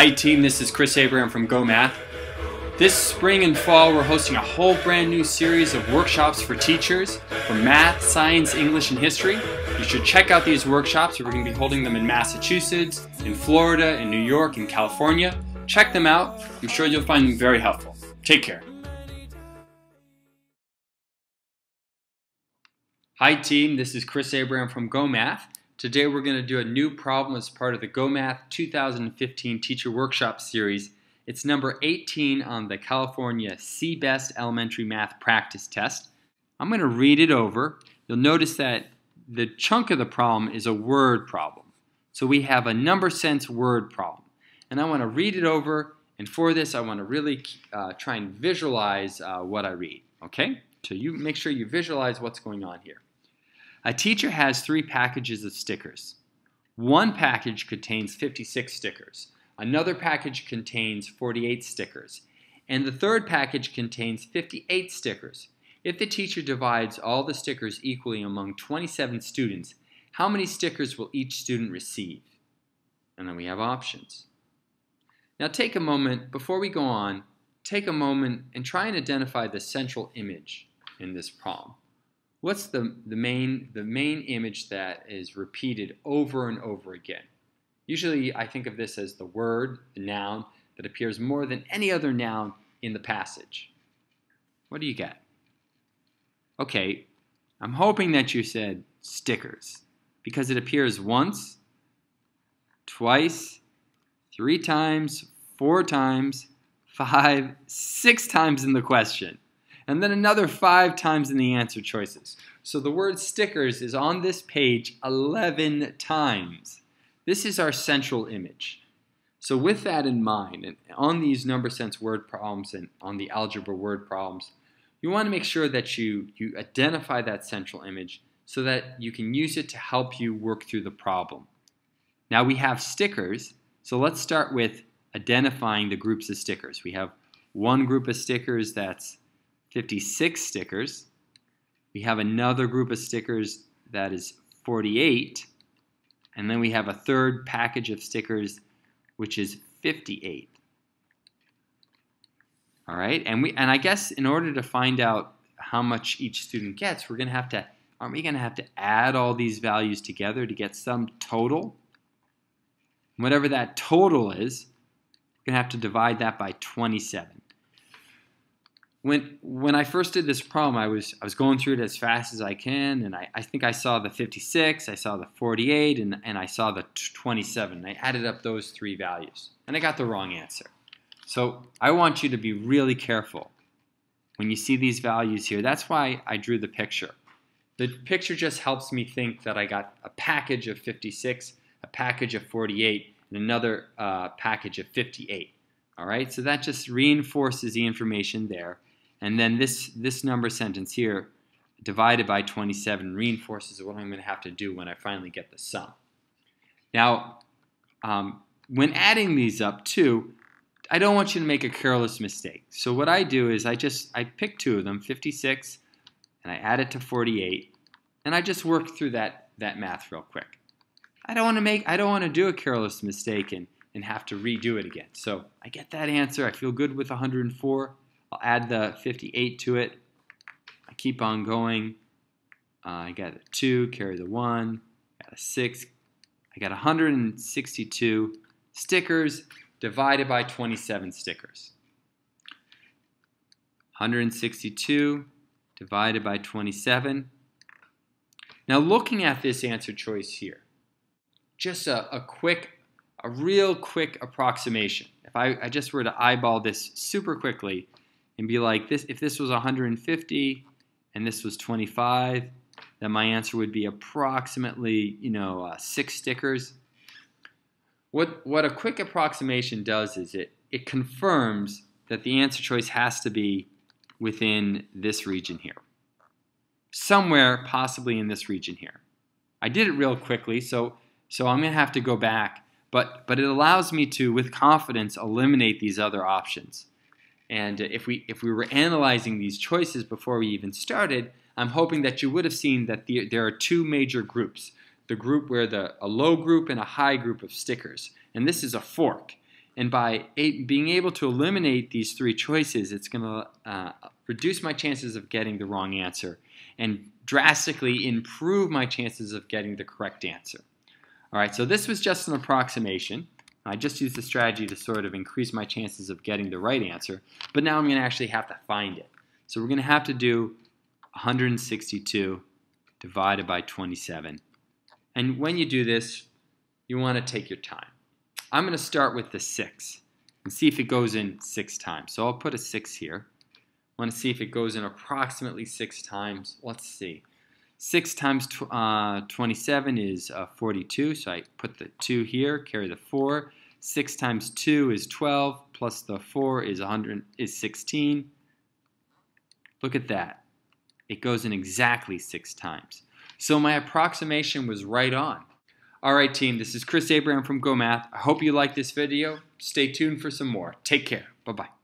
Hi team, this is Chris Abraham from GOHmath. This spring and fall we're hosting a whole brand new series of workshops for teachers for math, science, English, and history. You should check out these workshops. We're going to be holding them in Massachusetts, in Florida, in New York, in California. Check them out. I'm sure you'll find them very helpful. Take care. Hi team, this is Chris Abraham from GOHmath. Today we're going to do a new problem as part of the GOHmath 2015 Teacher Workshop Series. It's number 18 on the California CBEST Elementary Math Practice Test. I'm going to read it over. You'll notice that the chunk of the problem is a word problem. So we have a number sense word problem. And I want to read it over, and for this I want to really uh, try and visualize uh, what I read. Okay? So you make sure you visualize what's going on here. A teacher has three packages of stickers. One package contains 56 stickers. Another package contains 48 stickers. And the third package contains 58 stickers. If the teacher divides all the stickers equally among 27 students, how many stickers will each student receive? And then we have options. Now take a moment, before we go on, take a moment and try and identify the central image in this problem what's the, the, main, the main image that is repeated over and over again? Usually I think of this as the word, the noun, that appears more than any other noun in the passage. What do you get? Okay, I'm hoping that you said stickers because it appears once, twice, three times, four times, five, six times in the question and then another five times in the answer choices. So the word stickers is on this page 11 times. This is our central image. So with that in mind, and on these number sense word problems and on the algebra word problems, you want to make sure that you, you identify that central image so that you can use it to help you work through the problem. Now we have stickers, so let's start with identifying the groups of stickers. We have one group of stickers that's 56 stickers. We have another group of stickers that is 48. And then we have a third package of stickers, which is 58. All right, and we and I guess in order to find out how much each student gets, we're going to have to aren't we going to have to add all these values together to get some total? Whatever that total is, we're going to have to divide that by 27 when when I first did this problem, I was I was going through it as fast as I can, and I, I think I saw the 56, I saw the 48, and, and I saw the 27. I added up those three values, and I got the wrong answer. So I want you to be really careful when you see these values here. That's why I drew the picture. The picture just helps me think that I got a package of 56, a package of 48, and another uh, package of 58. All right, so that just reinforces the information there. And then this, this number sentence here, divided by 27, reinforces what I'm going to have to do when I finally get the sum. Now, um, when adding these up too, I don't want you to make a careless mistake. So what I do is I just I pick two of them, 56, and I add it to 48, and I just work through that that math real quick. I don't want to make I don't want to do a careless mistake and and have to redo it again. So I get that answer. I feel good with 104. I'll add the 58 to it. I keep on going. Uh, I got a 2, carry the 1, got a 6. I got 162 stickers divided by 27 stickers. 162 divided by 27. Now looking at this answer choice here, just a, a quick, a real quick approximation. If I, I just were to eyeball this super quickly, and be like, this if this was 150 and this was 25, then my answer would be approximately, you know, uh, six stickers. What, what a quick approximation does is it, it confirms that the answer choice has to be within this region here. Somewhere possibly in this region here. I did it real quickly, so, so I'm going to have to go back, but, but it allows me to, with confidence, eliminate these other options. And if we, if we were analyzing these choices before we even started, I'm hoping that you would have seen that the, there are two major groups. The group where the, a low group and a high group of stickers. And this is a fork. And by a- being able to eliminate these three choices, it's going to uh, reduce my chances of getting the wrong answer and drastically improve my chances of getting the correct answer. All right, so this was just an approximation. I just used the strategy to sort of increase my chances of getting the right answer, but now I'm going to actually have to find it. So we're going to have to do 162 divided by 27. And when you do this, you want to take your time. I'm going to start with the 6 and see if it goes in 6 times. So I'll put a 6 here. I want to see if it goes in approximately 6 times. Let's see. 6 times tw uh, 27 is uh, 42, so I put the 2 here, carry the 4. 6 times 2 is 12, plus the 4 is 100 is 16. Look at that. It goes in exactly 6 times. So my approximation was right on. All right, team, this is Chris Abraham from GOHmath. I hope you liked this video. Stay tuned for some more. Take care. Bye-bye.